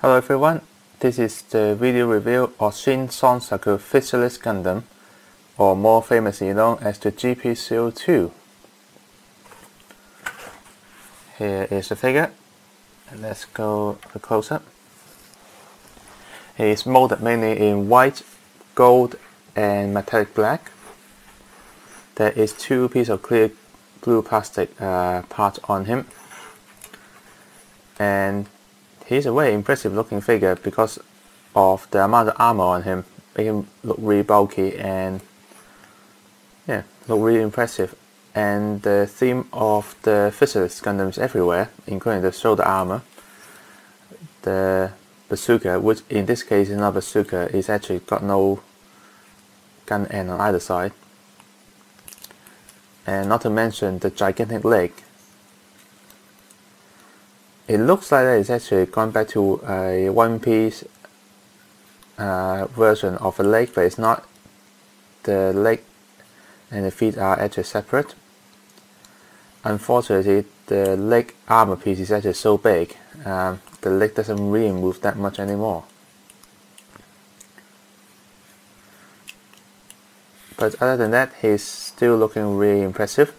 Hello everyone, this is the video review of Shin Sonsaku Physalis Gundam, or more famously known as the GP02. Here is the figure, and let's go a close-up. He is molded mainly in white, gold and metallic black. There is two pieces of clear blue plastic uh, part on him and he's a very impressive looking figure because of the amount of armor on him. Make him look really bulky and yeah look really impressive. And the theme of the Physalis Gundams everywhere including the shoulder armor the bazooka which in this case is not bazooka is actually got no gun end on either side. And not to mention the gigantic leg it looks like it's actually gone back to a one piece uh, version of a leg but it's not. The leg and the feet are actually separate. Unfortunately the leg armor piece is actually so big um, the leg doesn't really move that much anymore. But other than that he's still looking really impressive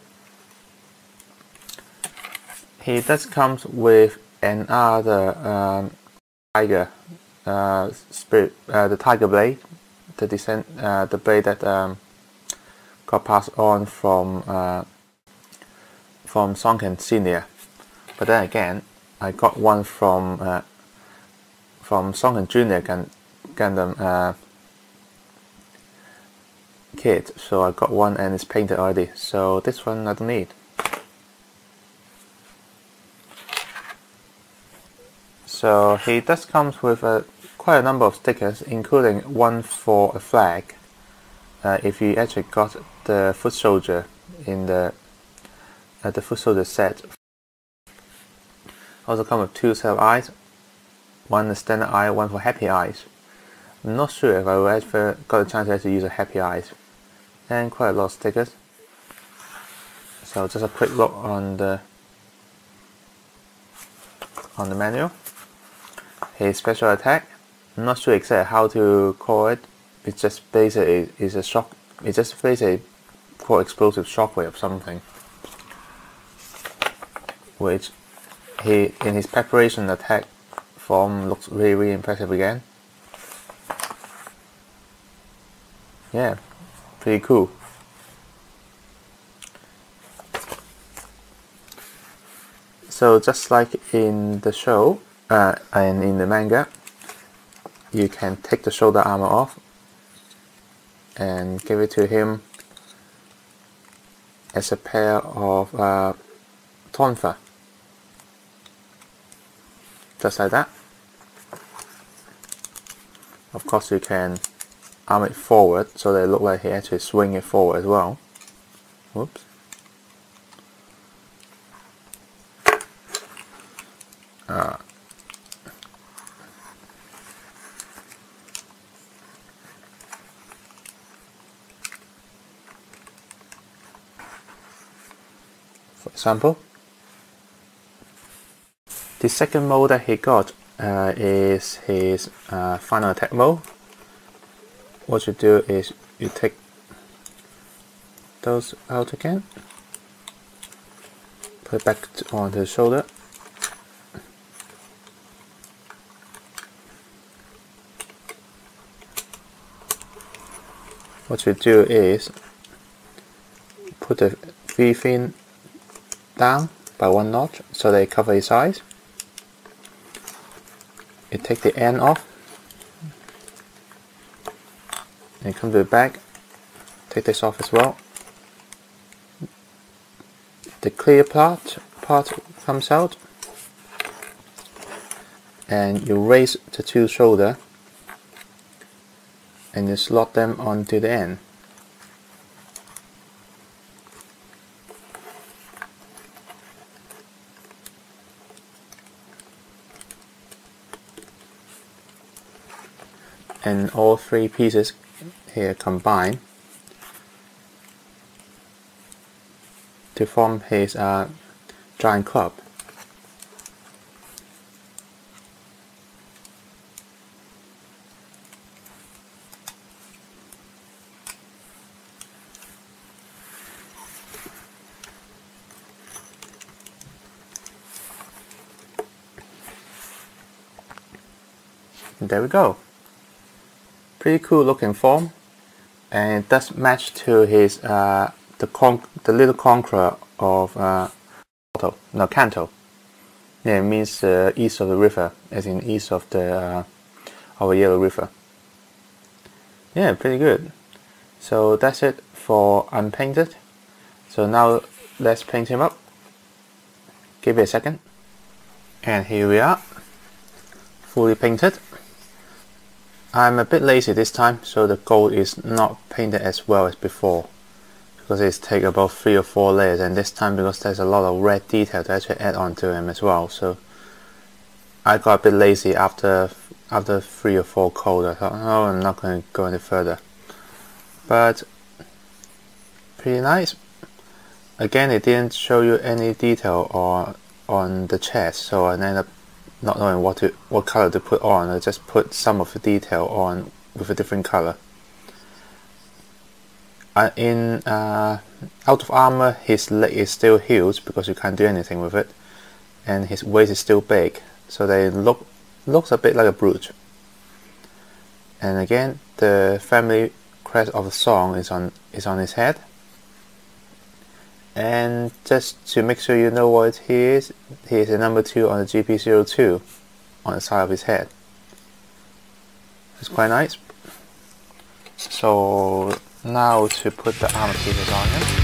he does comes with another um, tiger uh, spirit, uh, the tiger blade, the descent, uh, the blade that um, got passed on from uh, from Sonken Senior. But then again, I got one from uh, from Sonken Junior Gun Gundam uh, kit, so I got one and it's painted already. So this one I don't need. So he does comes with a, quite a number of stickers, including one for a flag. Uh, if you actually got the foot soldier in the uh, the foot soldier set. Also come with two set of eyes, one standard eye, one for happy eyes. I'm not sure if I ever got a chance to actually use a happy eyes, and quite a lot of stickers. So just a quick look on the on the manual his special attack. I'm not sure exactly how to call it. It's just basically it's a shock. It's just basically called explosive shockwave of something, which he in his preparation attack form looks really really impressive again. Yeah, pretty cool. So just like in the show, uh, and in the manga you can take the shoulder armor off and give it to him as a pair of uh, tonfa. Just like that. Of course you can arm it forward so they look like he actually swing it forward as well. Whoops. Uh, for example. The second mode that he got uh, is his uh, final attack mode. What you do is you take those out again, put it back on the shoulder. What you do is put the V fin down by one notch so they cover his eyes. You take the end off and come to the back, take this off as well. The clear part part comes out and you raise the two shoulder and you slot them onto the end. and all three pieces here combine to form his uh, giant club. There we go. Pretty cool looking form, and it does match to his uh, the con the little conqueror of uh, no Kanto. Yeah, it means uh, east of the river, as in east of the uh, a Yellow River. Yeah, pretty good. So that's it for unpainted. So now let's paint him up. Give it a second. And here we are, fully painted. I'm a bit lazy this time, so the gold is not painted as well as before. Because it's take about 3 or 4 layers, and this time because there's a lot of red detail to actually add on to him as well, so I got a bit lazy after after 3 or 4 coat. I thought, oh, I'm not going to go any further. But, pretty nice. Again, it didn't show you any detail or on the chest, so I ended up not knowing what to what color to put on. I just put some of the detail on with a different color. Uh, in uh, out of armor, his leg is still huge because you can't do anything with it, and his waist is still big, so they look looks a bit like a brooch. And again, the family crest of the song is on is on his head and just to make sure you know what he is, he is a number 2 on the GP02 on the side of his head. It's quite nice. So now to put the armor pieces on him.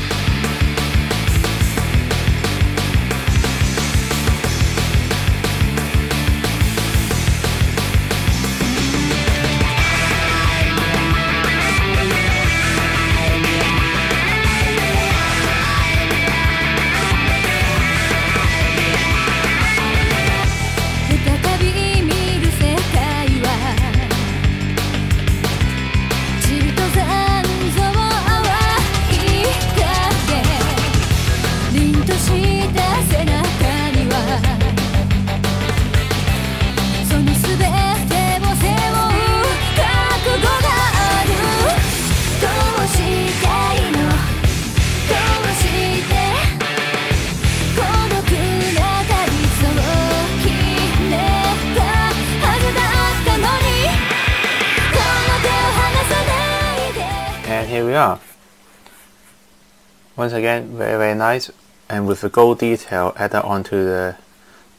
凛とした背中にはそのすべてを背負う覚悟があるどうしたいのどうして孤独な旅そう決めたはずだったのにこの手を離さないで And here we are. Once again, very, very nice. And with the gold detail added onto the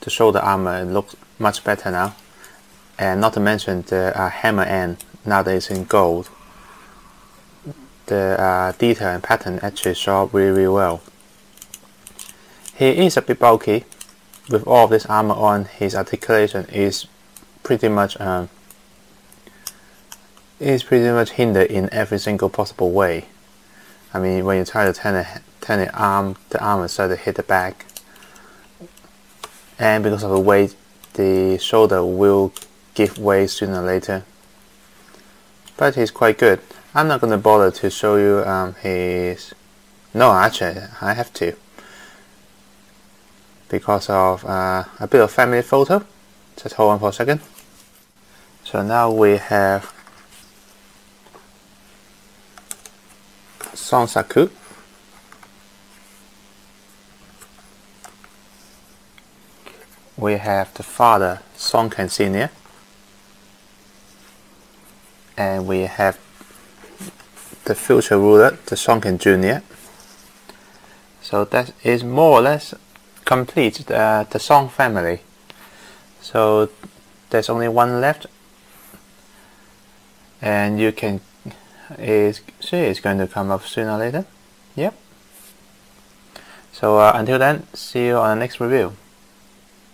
the shoulder armor, it looks much better now. And not to mention the uh, hammer end now that it's in gold. The uh, detail and pattern actually show up really, really well. He is a bit bulky. With all of this armor on, his articulation is pretty much um, is pretty much hindered in every single possible way. I mean, when you try to turn the, turn the arm, the arm will start to hit the back. And because of the weight, the shoulder will give way sooner or later. But he's quite good. I'm not going to bother to show you um, his... No, actually, I have to. Because of uh, a bit of family photo. Just hold on for a second. So now we have Sonsaku. We have the father Song Sonken Senior, and we have the future ruler, the Song Sonken Junior. So that is more or less complete the, the Song family. So there's only one left, and you can is she is going to come up sooner or later. Yep. So uh, until then, see you on the next review.